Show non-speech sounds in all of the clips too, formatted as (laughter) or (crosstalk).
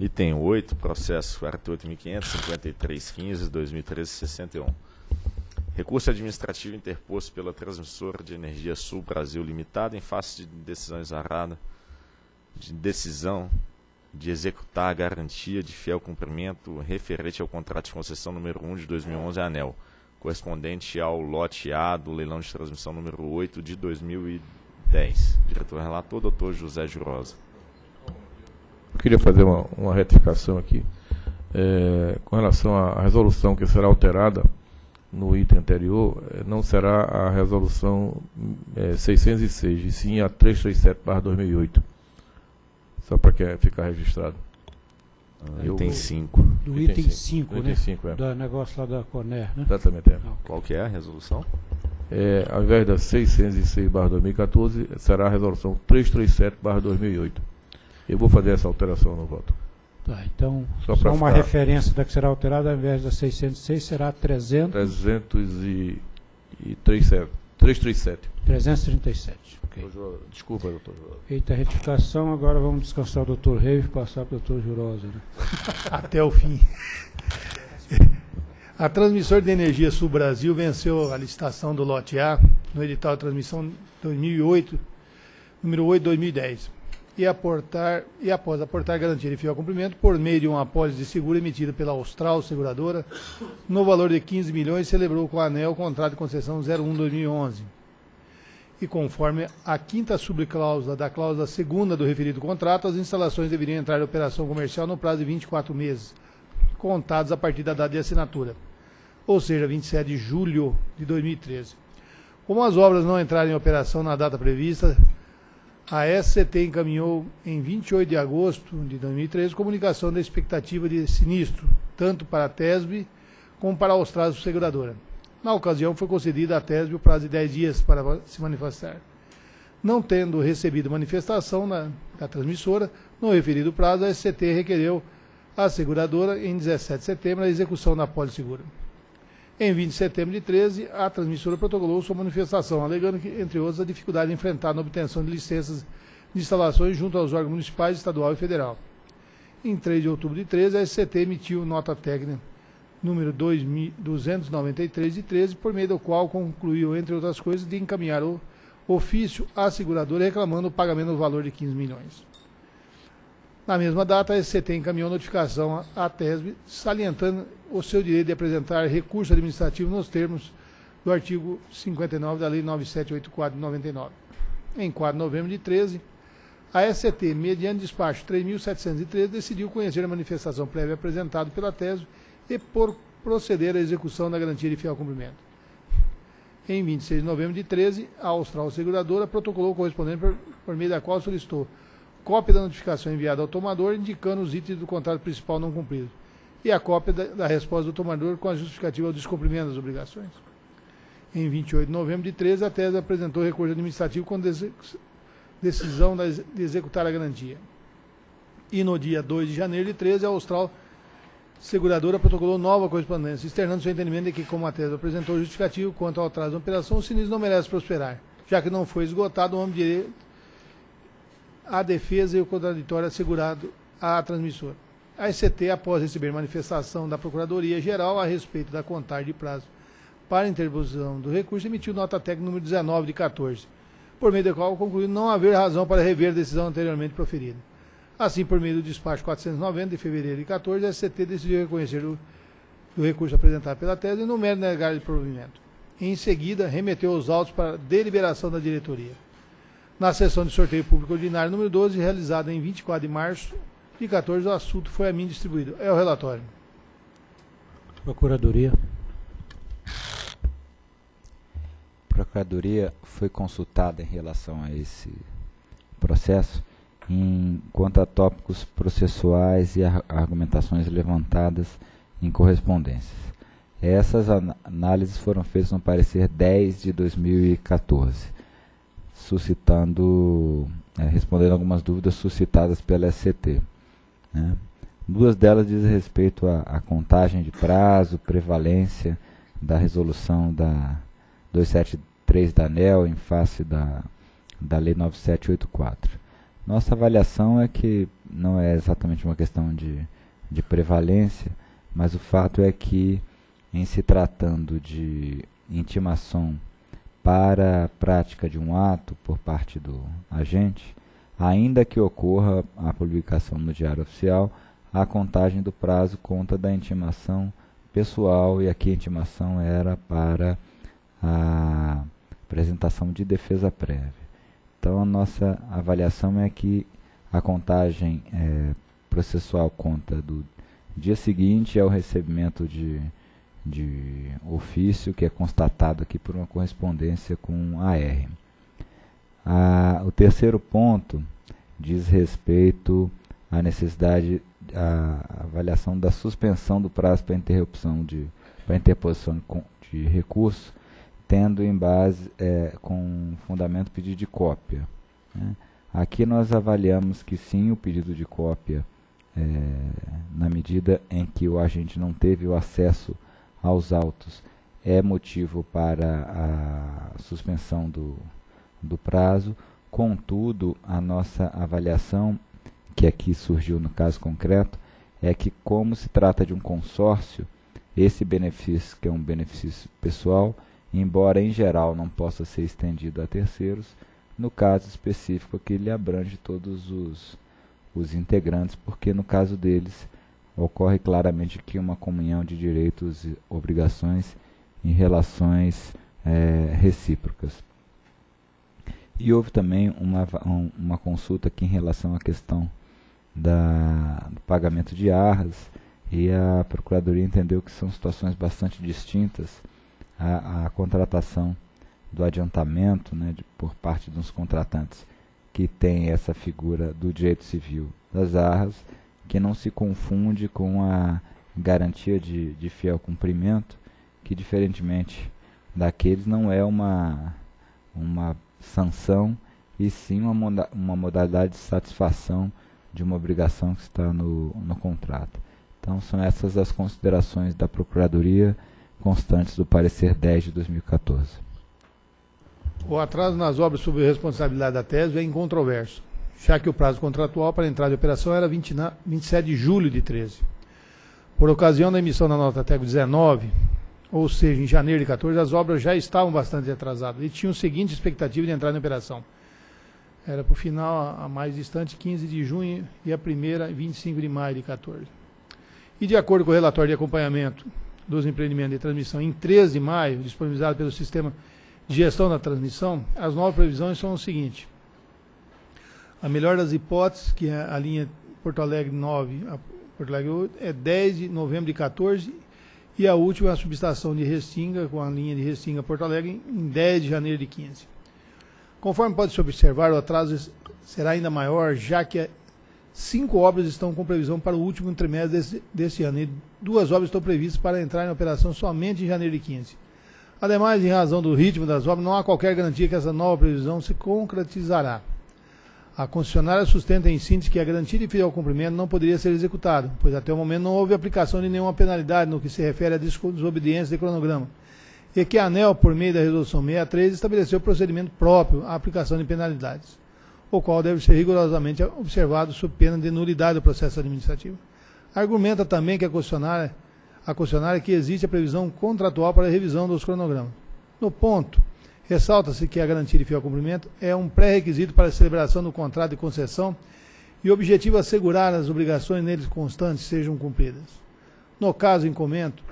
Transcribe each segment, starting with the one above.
Item 8, processo 48.553.15.2013.61. Recurso administrativo interposto pela transmissora de energia Sul Brasil Limitada em face de decisão exarada, de decisão de executar a garantia de fiel cumprimento referente ao contrato de concessão número 1 de 2011 ANEL, correspondente ao lote A do leilão de transmissão número 8 de 2010. Diretor relator, doutor José Jurosa. Eu queria fazer uma, uma retificação aqui. É, com relação à resolução que será alterada no item anterior, é, não será a resolução é, 606, e sim a 337-2008. Só para ficar registrado. Ah, item 5. Do item 5, né? Item 5, é. Do negócio lá da Coner, né? Exatamente, é. Não. Qual que é a resolução? É, ao invés da 606-2014, será a resolução 337-2008. Eu vou fazer essa alteração no voto. Tá, então, Só só, uma ficar- referência da que será alterada, ao invés da 606, será 300, 337. 337. 337. Ok. Desculpa, doutor. Feita a retificação, agora vamos descansar o doutor Reive e passar para o doutor Jurosa. Né? (laughs) até o fim. A Transmissora de Energia Sul Brasil venceu a licitação do lote A no edital de transmissão 2008, número 8 2010, e, aportar, e após aportar garantia de fiel cumprimento por meio de uma apólice de seguro emitida pela Austral Seguradora, no valor de 15 milhões, celebrou com a ANEL o contrato de concessão 01-2011. E conforme a quinta subcláusula da cláusula segunda do referido contrato, as instalações deveriam entrar em operação comercial no prazo de 24 meses, contados a partir da data de assinatura, ou seja, 27 de julho de 2013. Como as obras não entraram em operação na data prevista, a SCT encaminhou em 28 de agosto de 2013 comunicação da expectativa de sinistro, tanto para a TESB como para a Austral Seguradora. Na ocasião, foi concedida à TESB o prazo de 10 dias para se manifestar. Não tendo recebido manifestação na, da transmissora, no referido prazo, a SCT requereu à seguradora, em 17 de setembro, a execução da pólice segura. Em 20 de setembro de 13, a transmissora protocolou sua manifestação, alegando que, entre outros, a dificuldade enfrentada na obtenção de licenças de instalações junto aos órgãos municipais, estadual e federal. Em 3 de outubro de 13, a SCT emitiu nota técnica número 293 de 13, por meio do qual concluiu, entre outras coisas, de encaminhar o ofício à seguradora reclamando o pagamento do valor de 15 milhões. Na mesma data, a SCT encaminhou notificação à TESB, salientando o seu direito de apresentar recurso administrativo nos termos do artigo 59 da Lei 9784 de 99. Em 4 de novembro de 13, a SCT, mediante despacho 3.713, decidiu conhecer a manifestação prévia apresentada pela TESB e por proceder à execução da garantia de fiel cumprimento. Em 26 de novembro de 13, a Austral Seguradora protocolou correspondente por, por meio da qual solicitou cópia da notificação enviada ao tomador indicando os itens do contrato principal não cumpridos e a cópia da, da resposta do tomador com a justificativa do descumprimento das obrigações. Em 28 de novembro de 13, a TESB apresentou recurso administrativo com decisão de executar a garantia. E no dia 2 de janeiro de 13, a Austral Seguradora protocolou nova correspondência, externando seu entendimento de que, como a TESB apresentou justificativo quanto ao atraso da operação, o sinistro não merece prosperar, já que não foi esgotado o âmbito à defesa e o contraditório assegurado à transmissora. A SCT, após receber manifestação da Procuradoria-Geral a respeito da contagem de prazo para interposição do recurso, emitiu nota técnica número 19 de 14, por meio da qual concluiu não haver razão para rever a decisão anteriormente proferida. Assim, por meio do despacho 490 de fevereiro de 14, a SCT decidiu reconhecer o, o recurso apresentado pela tese e no mérito negar de provimento. Em seguida, remeteu os autos para deliberação da diretoria. Na sessão de sorteio público ordinário número 12, realizada em 24 de março de 14, o assunto foi a mim distribuído. É o relatório. Procuradoria. A Procuradoria foi consultada em relação a esse processo em quanto a tópicos processuais e ar- argumentações levantadas em correspondências. Essas análises foram feitas no parecer 10 de 2014, suscitando, eh, respondendo algumas dúvidas suscitadas pela SCT. né? Duas delas dizem respeito à, à contagem de prazo, prevalência da resolução da 273 da ANEL em face da, da Lei 9784. Nossa avaliação é que não é exatamente uma questão de, de prevalência, mas o fato é que, em se tratando de intimação para a prática de um ato por parte do agente, ainda que ocorra a publicação no Diário Oficial, a contagem do prazo conta da intimação pessoal e aqui a intimação era para a apresentação de defesa prévia. Então a nossa avaliação é que a contagem é, processual conta do dia seguinte ao recebimento de de ofício que é constatado aqui por uma correspondência com a R. o terceiro ponto diz respeito à necessidade à avaliação da suspensão do prazo para interrupção de para interposição de recurso, tendo em base é, com fundamento pedido de cópia. Né? Aqui nós avaliamos que sim, o pedido de cópia, é, na medida em que o agente não teve o acesso aos autos é motivo para a suspensão do, do prazo. Contudo, a nossa avaliação, que aqui surgiu no caso concreto, é que, como se trata de um consórcio, esse benefício, que é um benefício pessoal, embora em geral não possa ser estendido a terceiros, no caso específico aqui ele abrange todos os, os integrantes, porque no caso deles ocorre claramente aqui uma comunhão de direitos e obrigações em relações é, recíprocas. E houve também uma, uma consulta aqui em relação à questão da, do pagamento de arras, e a Procuradoria entendeu que são situações bastante distintas a, a contratação do adiantamento né, de, por parte dos contratantes que tem essa figura do direito civil das arras que não se confunde com a garantia de, de fiel cumprimento, que diferentemente daqueles não é uma, uma sanção e sim uma, moda, uma modalidade de satisfação de uma obrigação que está no, no contrato. Então são essas as considerações da Procuradoria constantes do parecer 10 de 2014. O atraso nas obras sob responsabilidade da tese é incontroverso já que o prazo contratual para entrada de operação era 20, 27 de julho de 13. Por ocasião da emissão da nota TECO 19, ou seja, em janeiro de 14, as obras já estavam bastante atrasadas e tinham a seguinte expectativa de entrada em operação. Era para o final, a mais distante, 15 de junho e a primeira, 25 de maio de 14. E de acordo com o relatório de acompanhamento dos empreendimentos de transmissão em 13 de maio, disponibilizado pelo sistema de gestão da transmissão, as novas previsões são o seguinte. A melhor das hipóteses, que é a linha Porto Alegre 9 a Porto Alegre 8, é 10 de novembro de 14 e a última é a subestação de Restinga, com a linha de Restinga Porto Alegre, em 10 de janeiro de 15. Conforme pode se observar, o atraso será ainda maior, já que cinco obras estão com previsão para o último trimestre desse, desse ano e duas obras estão previstas para entrar em operação somente em janeiro de 15. Ademais, em razão do ritmo das obras, não há qualquer garantia que essa nova previsão se concretizará. A concessionária sustenta em síntese que a garantia de fiel cumprimento não poderia ser executada, pois até o momento não houve aplicação de nenhuma penalidade no que se refere à desobediência de cronograma, e que a ANEL, por meio da Resolução 63, estabeleceu procedimento próprio à aplicação de penalidades, o qual deve ser rigorosamente observado sob pena de nulidade do processo administrativo. Argumenta também que a concessionária, a concessionária que existe a previsão contratual para a revisão dos cronogramas. No ponto Ressalta-se que a garantia de fiel cumprimento é um pré-requisito para a celebração do contrato de concessão e o objetivo é assegurar as obrigações neles constantes sejam cumpridas. No caso em comento,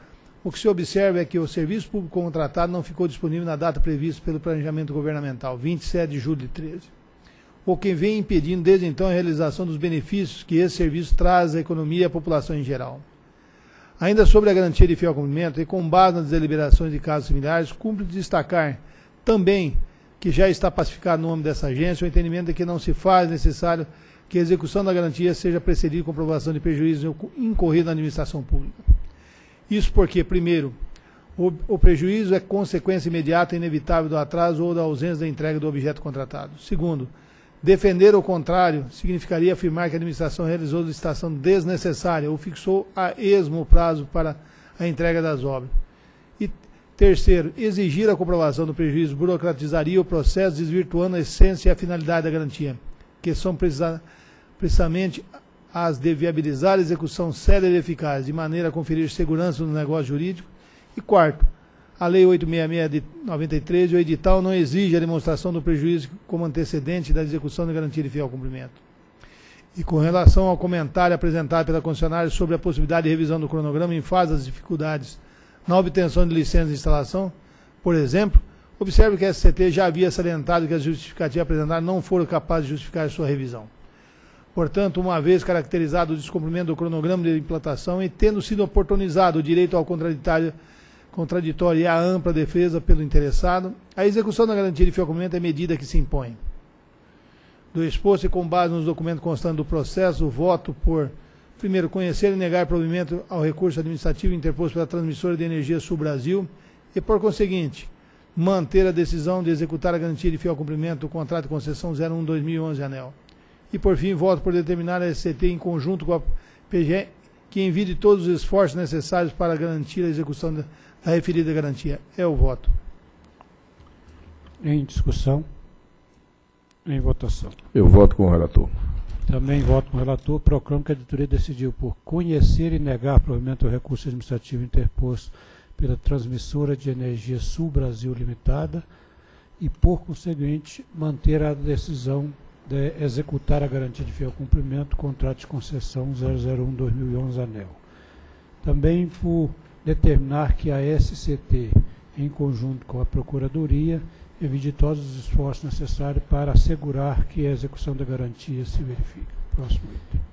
o que se observa é que o serviço público contratado não ficou disponível na data prevista pelo planejamento governamental, 27 de julho de 13, o que vem impedindo desde então a realização dos benefícios que esse serviço traz à economia e à população em geral. Ainda sobre a garantia de fiel cumprimento, e com base nas deliberações de casos similares, cumpre destacar também que já está pacificado no nome dessa agência, o entendimento de que não se faz necessário que a execução da garantia seja precedida com comprovação de prejuízo incorrido na administração pública. Isso porque, primeiro, o, o, prejuízo é consequência imediata e inevitável do atraso ou da ausência da entrega do objeto contratado. Segundo, defender o contrário significaria afirmar que a administração realizou licitação desnecessária ou fixou a esmo o prazo para a entrega das obras. Terceiro, exigir a comprovação do prejuízo burocratizaria o processo, desvirtuando a essência e a finalidade da garantia, que são precisamente às de viabilizar a execução célere e eficaz, de maneira a conferir segurança no negócio jurídico. E quarto, a Lei 866 de 93 e o edital não exige a demonstração do prejuízo como antecedente da execução de garantia de fiel cumprimento. E com relação ao comentário apresentado pela concessionária sobre a possibilidade de revisão do cronograma em fase das dificuldades na obtenção de licença de instalação, por exemplo, observe que a SCT já havia salientado que as justificativas apresentadas não foram capazes de justificar sua revisão. Portanto, uma vez caracterizado o descumprimento do cronograma de implantação e tendo sido oportunizado o direito ao contraditório, contraditório e à ampla defesa pelo interessado, a execução da garantia de fiel cumprimento é medida que se impõe. Do exposto e com base nos documentos constantes do processo, o voto por, primeiro, conhecer e negar provimento ao recurso administrativo interposto pela transmissora de energia Sul Brasil e, por conseguinte, manter a decisão de executar a garantia de fiel cumprimento do contrato de concessão 01-2011 ANEL. E, por fim, voto por determinar a SCT, em conjunto com a PGE, que envie todos os esforços necessários para garantir a execução da, da referida garantia. É o voto. Em discussão. Em votação. Eu voto com o relator. Também voto com o relator. Proclamo que a editoria decidiu por conhecer e negar provimento ao recurso administrativo interposto pela transmissora de energia Sul Brasil Limitada e, por conseguinte, manter a decisão de executar a garantia de fiel cumprimento do contrato de concessão 001-2011 ANEL. Também por determinar que a SCT, em conjunto com a Procuradoria, evite todos os esforços necessários para assegurar que a execução da garantia se verifique. Próximo item.